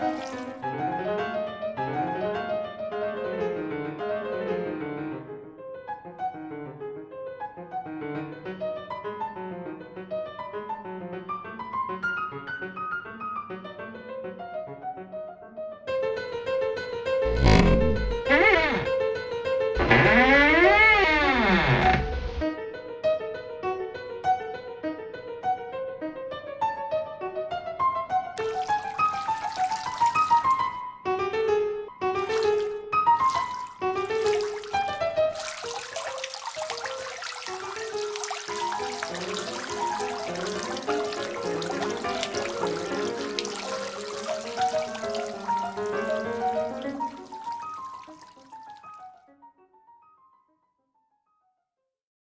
Música